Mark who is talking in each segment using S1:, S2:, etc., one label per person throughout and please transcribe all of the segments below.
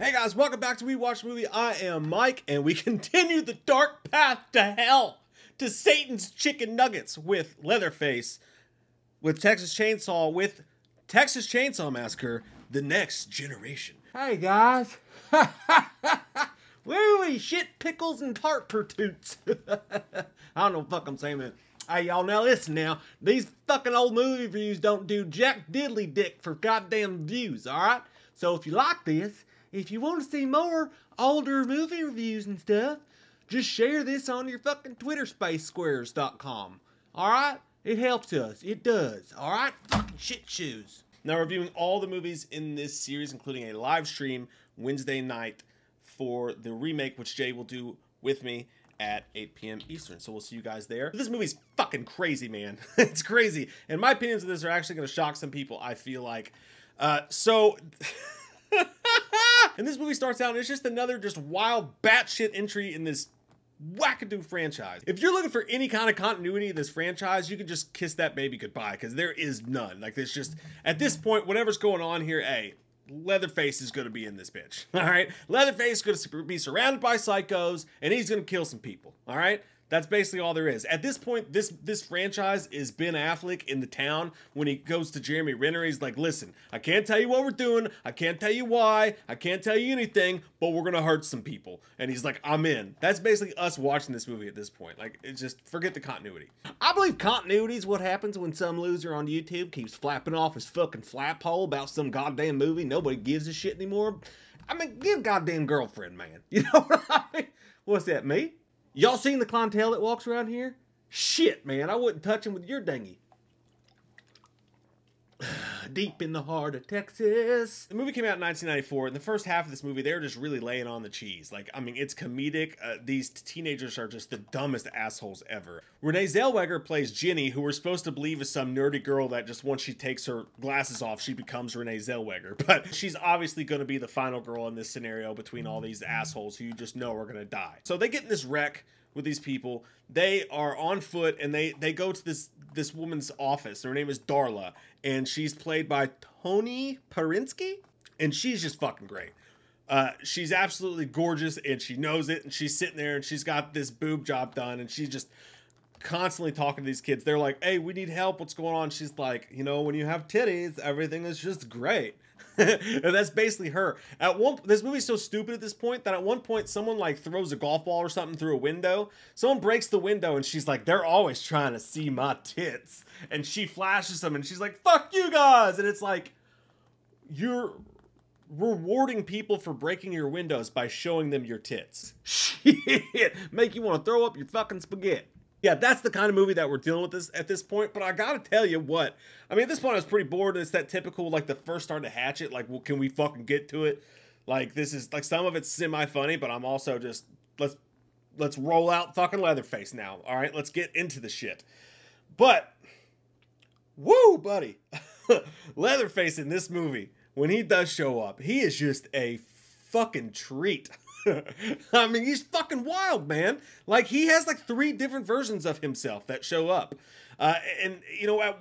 S1: Hey guys, welcome back to We Watch Movie. I am Mike, and we continue the dark path to hell, to Satan's chicken nuggets with Leatherface, with Texas Chainsaw, with Texas Chainsaw Massacre, the next generation.
S2: Hey guys. Woo shit pickles and tart pursuits. I don't know what fuck I'm saying man. Hey y'all now listen now. These fucking old movie reviews don't do jack diddly dick for goddamn views, alright? So if you like this, if you want to see more older movie reviews and stuff, just share this on your fucking Twitter space squares.com. Alright? It helps us. It does. Alright? Fucking shit shoes.
S1: Now, reviewing all the movies in this series, including a live stream Wednesday night for the remake, which Jay will do with me at 8 p.m. Eastern. So we'll see you guys there. This movie's fucking crazy, man. it's crazy. And my opinions of this are actually going to shock some people, I feel like. Uh, so. and this movie starts out, and it's just another just wild batshit entry in this wackadoo franchise. If you're looking for any kind of continuity in this franchise, you can just kiss that baby goodbye because there is none. Like, it's just, at this point, whatever's going on here, A, Leatherface is going to be in this bitch. All right? Leatherface is going to be surrounded by psychos and he's going to kill some people. All right? That's basically all there is. At this point, this this franchise is Ben Affleck in the town when he goes to Jeremy Renner. He's like, "Listen, I can't tell you what we're doing. I can't tell you why. I can't tell you anything, but we're gonna hurt some people." And he's like, "I'm in." That's basically us watching this movie at this point. Like, it's just forget the continuity.
S2: I believe continuity is what happens when some loser on YouTube keeps flapping off his fucking flap hole about some goddamn movie nobody gives a shit anymore. I mean, give goddamn girlfriend, man. You know what I mean? What's that, me? Y'all seen the clientele that walks around here? Shit, man, I wouldn't touch him with your dinghy. Deep in the heart of Texas.
S1: The movie came out in 1994. In the first half of this movie, they're just really laying on the cheese. Like, I mean, it's comedic. Uh, these teenagers are just the dumbest assholes ever. Renee Zellweger plays Ginny, who we're supposed to believe is some nerdy girl that just once she takes her glasses off, she becomes Renee Zellweger. But she's obviously going to be the final girl in this scenario between all these assholes who you just know are going to die. So they get in this wreck with these people. They are on foot and they they go to this this woman's office. Her name is Darla, and she's played by Tonie Perensky, and she's just fucking great. Uh, she's absolutely gorgeous, and she knows it. And she's sitting there, and she's got this boob job done, and she's just constantly talking to these kids. They're like, "Hey, we need help. What's going on?" She's like, "You know, when you have titties, everything is just great." that's basically her. At one, this movie's so stupid at this point that at one point someone like throws a golf ball or something through a window. Someone breaks the window and she's like, "They're always trying to see my tits," and she flashes them and she's like, "Fuck you guys!" And it's like, you're rewarding people for breaking your windows by showing them your tits.
S2: Shit, make you want to throw up your fucking spaghetti.
S1: Yeah, that's the kind of movie that we're dealing with this at this point. But I gotta tell you what, I mean, at this point, I was pretty bored. It's that typical like the first start to hatch it. Like, well, can we fucking get to it? Like, this is like some of it's semi funny, but I'm also just let's let's roll out fucking Leatherface now. All right, let's get into the shit. But, woo, buddy, Leatherface in this movie when he does show up, he is just a fucking treat. I mean, he's fucking wild, man. Like he has like three different versions of himself that show up. Uh, and you know, at,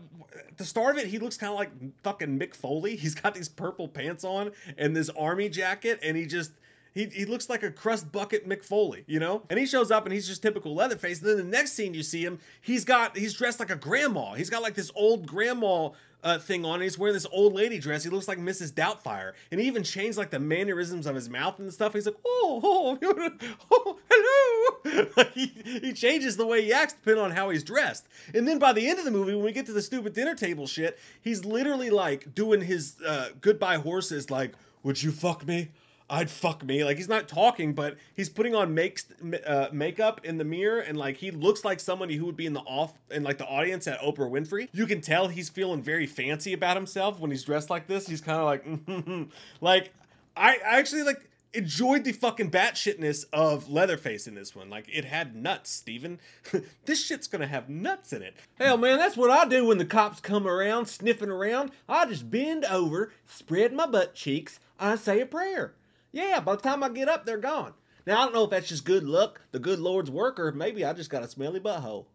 S1: the start of it, he looks kind of like fucking Mick Foley. He's got these purple pants on and this army jacket, and he just he, he looks like a crust bucket Mick Foley, you know? And he shows up and he's just typical Leatherface. And then the next scene you see him, he's got he's dressed like a grandma. He's got like this old grandma uh, thing on. He's wearing this old lady dress. He looks like Mrs. Doubtfire, and he even changed like the mannerisms of his mouth and stuff. He's like, oh, oh, oh hello. he, he changes the way he acts depending on how he's dressed. And then by the end of the movie, when we get to the stupid dinner table shit, he's literally like doing his uh, goodbye horses, like, would you fuck me? I'd fuck me. Like he's not talking, but he's putting on makes uh, makeup in the mirror, and like he looks like somebody who would be in the off in like the audience at Oprah Winfrey. You can tell he's feeling very fancy about himself when he's dressed like this. He's kind of like, like I, I actually like enjoyed the fucking batshitness of Leatherface in this one. Like it had nuts, Steven. this shit's gonna have nuts in it.
S2: Hell, man, that's what I do when the cops come around sniffing around. I just bend over, spread my butt cheeks, I say a prayer. Yeah, by the time I get up, they're gone. Now, I don't know if that's just good luck, the good Lord's work, or maybe I just got a smelly butthole.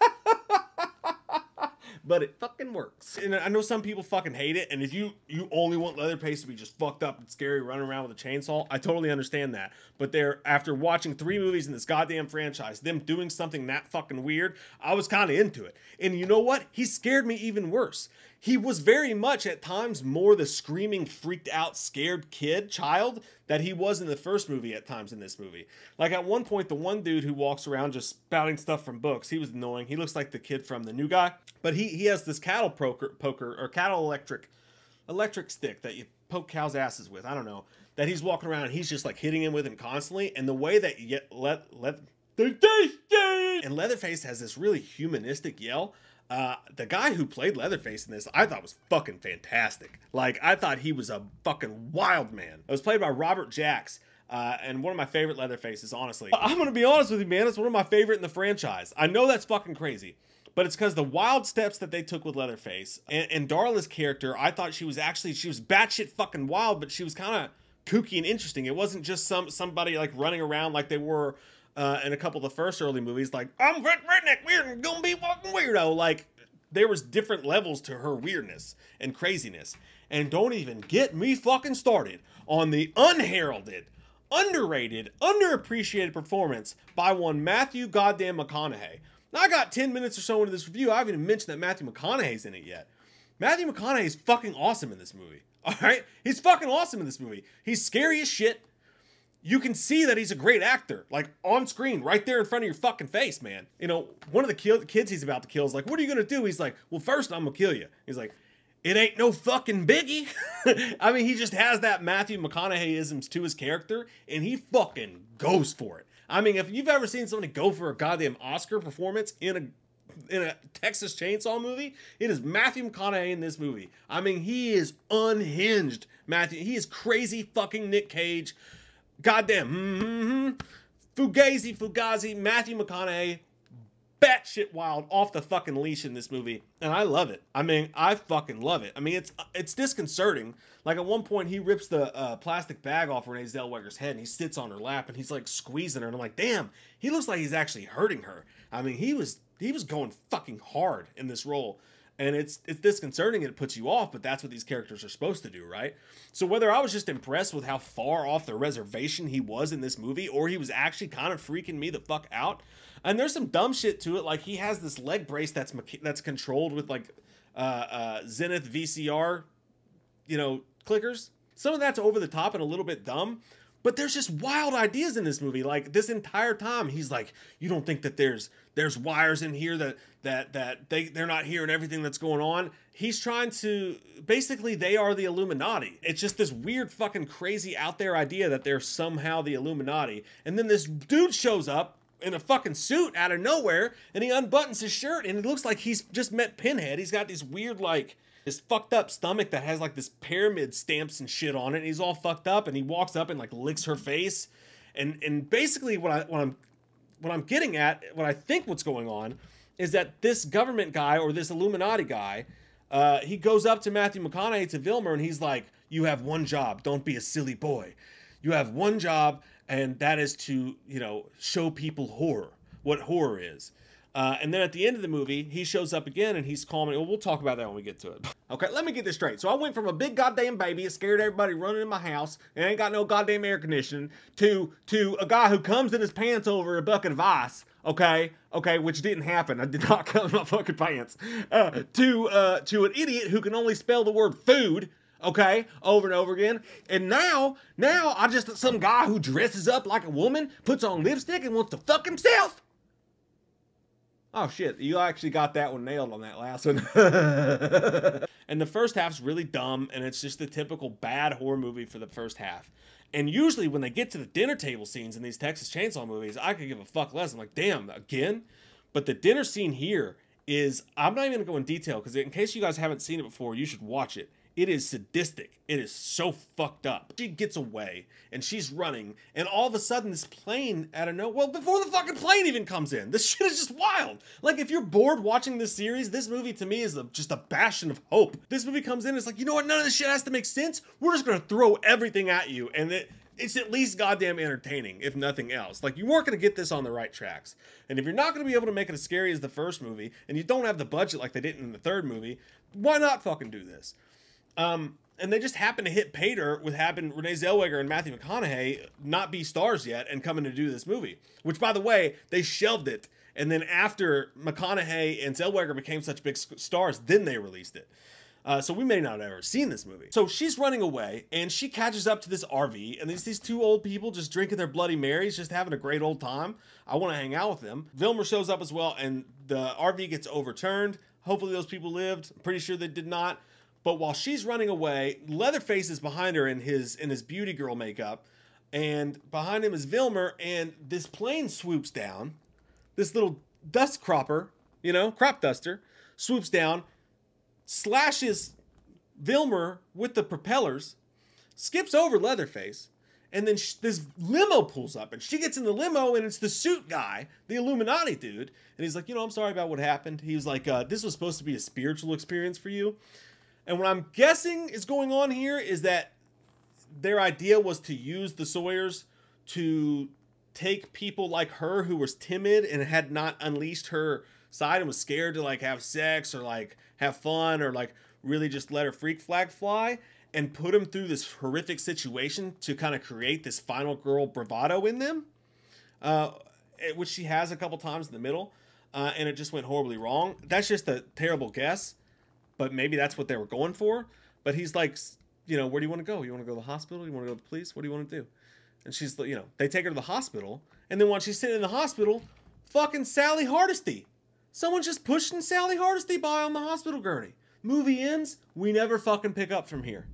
S2: but it fucking works.
S1: And I know some people fucking hate it, and if you you only want Leatherface to be just fucked up and scary running around with a chainsaw, I totally understand that. But they're after watching three movies in this goddamn franchise, them doing something that fucking weird, I was kind of into it. And you know what? He scared me even worse. He was very much at times more the screaming, freaked out, scared kid, child that he was in the first movie at times in this movie. Like at one point, the one dude who walks around just spouting stuff from books, he was annoying. He looks like the kid from the new guy, but he he has this cattle poker, poker or cattle electric electric stick that you poke cows' asses with. I don't know that he's walking around and he's just like hitting him with him constantly. And the way that you get let let and Leatherface has this really humanistic yell. Uh, the guy who played Leatherface in this, I thought was fucking fantastic. Like, I thought he was a fucking wild man. It was played by Robert Jacks. Uh, and one of my favorite Leatherfaces, honestly. I'm gonna be honest with you, man. It's one of my favorite in the franchise. I know that's fucking crazy, but it's because the wild steps that they took with Leatherface and, and Darla's character. I thought she was actually she was batshit fucking wild, but she was kind of kooky and interesting. It wasn't just some somebody like running around like they were uh, in a couple of the first early movies, like I'm redneck and gonna be fucking weirdo. Like there was different levels to her weirdness and craziness. And don't even get me fucking started on the unheralded, underrated, underappreciated performance by one Matthew goddamn McConaughey. Now I got 10 minutes or so into this review. I haven't even mentioned that Matthew McConaughey's in it yet. Matthew McConaughey is fucking awesome in this movie. All right? He's fucking awesome in this movie. He's scary as shit you can see that he's a great actor, like on screen, right there in front of your fucking face, man. You know, one of the kids he's about to kill is like, "What are you gonna do?" He's like, "Well, first I'm gonna kill you." He's like, "It ain't no fucking biggie." I mean, he just has that Matthew McConaughey isms to his character, and he fucking goes for it. I mean, if you've ever seen somebody go for a goddamn Oscar performance in a in a Texas Chainsaw movie, it is Matthew McConaughey in this movie. I mean, he is unhinged. Matthew, he is crazy fucking Nick Cage goddamn, mm-hmm, Fugazi, Fugazi, Matthew McConaughey, batshit wild off the fucking leash in this movie, and I love it. I mean, I fucking love it. I mean, it's it's disconcerting. Like at one point, he rips the uh, plastic bag off Renee Zellweger's head, and he sits on her lap, and he's like squeezing her, and I'm like, damn, he looks like he's actually hurting her. I mean, he was he was going fucking hard in this role and it's it's disconcerting and it puts you off but that's what these characters are supposed to do right? So whether i was just impressed with how far off the reservation he was in this movie or he was actually kind of freaking me the fuck out and there's some dumb shit to it like he has this leg brace that's that's controlled with like uh, uh, zenith vcr you know clickers. Some of that's over the top and a little bit dumb but there's just wild ideas in this movie. Like this entire time, he's like, "You don't think that there's there's wires in here that that that they they're not hearing everything that's going on." He's trying to basically they are the Illuminati. It's just this weird fucking crazy out there idea that they're somehow the Illuminati. And then this dude shows up in a fucking suit out of nowhere and he unbuttons his shirt and it looks like he's just met Pinhead. He's got these weird like this fucked up stomach that has like this pyramid stamps and shit on it. And he's all fucked up, and he walks up and like licks her face, and and basically what I what I'm what I'm getting at, what I think what's going on, is that this government guy or this Illuminati guy, uh, he goes up to Matthew McConaughey to Vilmer, and he's like, "You have one job. Don't be a silly boy. You have one job, and that is to you know show people horror, what horror is." Uh, and then at the end of the movie, he shows up again and he's calming. Well, we'll talk about that when we get to it. Okay, let me get this straight. So I went from a big goddamn baby scared everybody running in my house and ain't got no goddamn air conditioning to to a guy who comes in his pants over a bucket of ice. Okay, okay, which didn't happen. I did not come in my fucking pants. Uh, to uh, to an idiot who can only spell the word food okay, over and over again. And now, now I just some guy who dresses up like a woman, puts on lipstick, and wants to fuck himself. Oh shit, you actually got that one nailed on that last one. and the first half's really dumb, and it's just the typical bad horror movie for the first half. And usually when they get to the dinner table scenes in these Texas Chainsaw movies, I could give a fuck less. I'm like, damn, again? But the dinner scene here is I'm not even gonna go in detail because in case you guys haven't seen it before, you should watch it. It is sadistic. It is so fucked up. She gets away and she's running, and all of a sudden, this plane out of no well, before the fucking plane even comes in, this shit is just wild. Like, if you're bored watching this series, this movie to me is a, just a bastion of hope. This movie comes in, it's like, you know what? None of this shit has to make sense. We're just gonna throw everything at you, and it it's at least goddamn entertaining, if nothing else. Like you weren't gonna get this on the right tracks. And if you're not gonna be able to make it as scary as the first movie, and you don't have the budget like they didn't in the third movie, why not fucking do this? Um, and they just happened to hit Pater with having Renee Zellweger and Matthew McConaughey not be stars yet and coming to do this movie. Which, by the way, they shelved it. And then after McConaughey and Zellweger became such big stars, then they released it. Uh, so we may not have ever seen this movie. So she's running away and she catches up to this RV and these these two old people just drinking their Bloody Marys, just having a great old time. I want to hang out with them. Vilmer shows up as well and the RV gets overturned. Hopefully those people lived. I'm pretty sure they did not. But while she's running away, Leatherface is behind her in his in his beauty girl makeup, and behind him is Vilmer, and this plane swoops down. This little dust cropper, you know, crop duster, swoops down, slashes Vilmer with the propellers, skips over Leatherface, and then this limo pulls up, and she gets in the limo, and it's the suit guy, the Illuminati dude, and he's like, you know, I'm sorry about what happened. He was like, uh, this was supposed to be a spiritual experience for you. And what I'm guessing is going on here is that their idea was to use the Sawyers to take people like her who was timid and had not unleashed her side and was scared to like have sex or like have fun or like really just let her freak flag fly and put them through this horrific situation to kind of create this final girl bravado in them, uh, which she has a couple times in the middle, uh, and it just went horribly wrong. That's just a terrible guess but maybe that's what they were going for. But he's like, you know, where do you want to go? You want to go to the hospital? You want to go to the police? What do you want to do? And she's, you know, they take her to the hospital, and then while she's sitting in the hospital, fucking Sally Hardesty, someone's just pushing Sally Hardesty by on the hospital gurney. Movie ends. We never fucking pick up from here.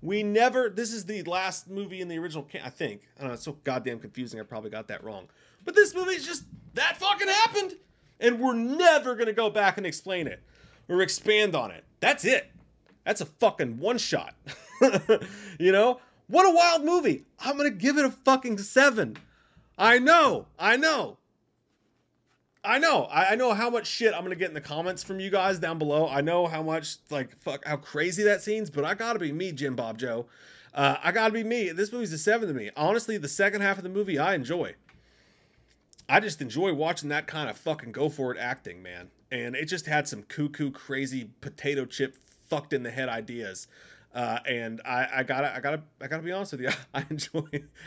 S1: We never. This is the last movie in the original. I think. I don't know. It's so goddamn confusing. I probably got that wrong. But this movie is just that fucking happened, and we're never gonna go back and explain it or expand on it. That's it. That's a fucking one shot. you know? What a wild movie. I'm going to give it a fucking seven. I know. I know. I know. I, I, know how much shit I'm gonna get in the comments from you guys down below. I know how much like fuck how crazy that seems, but I gotta be me, Jim Bob Joe. Uh, I gotta be me. This movie's a seven to me. Honestly, the second half of the movie I enjoy. I just enjoy watching that kind of fucking go for it acting, man and it just had some cuckoo, crazy potato chip, fucked in the head ideas. Uh, and I, I gotta, I gotta, I gotta be honest with you. I enjoy,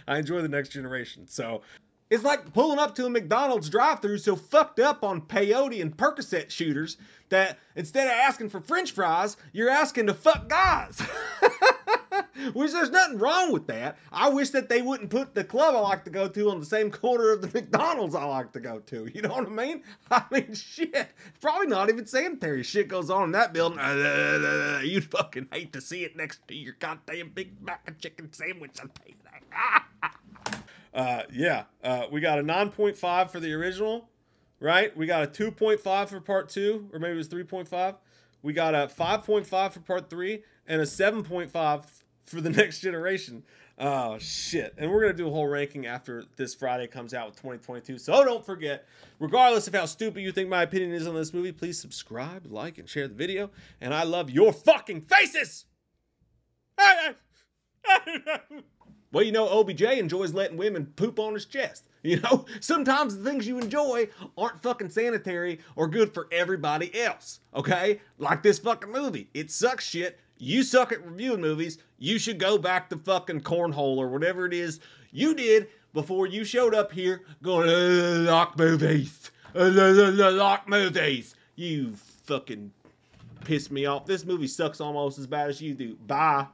S1: I enjoy the next generation. So
S2: it's like pulling up to a McDonald's drive-through so fucked up on peyote and Percocet shooters that instead of asking for French fries, you're asking to fuck guys. Which there's nothing wrong with that. I wish that they wouldn't put the club I like to go to on the same corner of the McDonald's I like to go to. You know what I mean? I mean, shit. Probably not even sanitary shit goes on in that building. You'd fucking hate to see it next to your goddamn Big Mac and chicken sandwich.
S1: uh, yeah, uh, we got a 9.5 for the original, right? We got a 2.5 for part two, or maybe it was 3.5. We got a 5.5 for part three and a 7.5 for the next generation. Oh shit! And we're gonna do a whole ranking after this Friday comes out with 2022. So don't forget, regardless of how stupid you think my opinion is on this movie, please subscribe, like, and share the video. And I love your fucking faces.
S2: well, you know, OBJ enjoys letting women poop on his chest. You know, sometimes the things you enjoy aren't fucking sanitary or good for everybody else. Okay, like this fucking movie. It sucks shit you suck at reviewing movies. You should go back to fucking cornhole or whatever it is you did before you showed up here going, uh, lock movies. Uh, lock movies. You fucking piss me off. This movie sucks almost as bad as you do. Bye.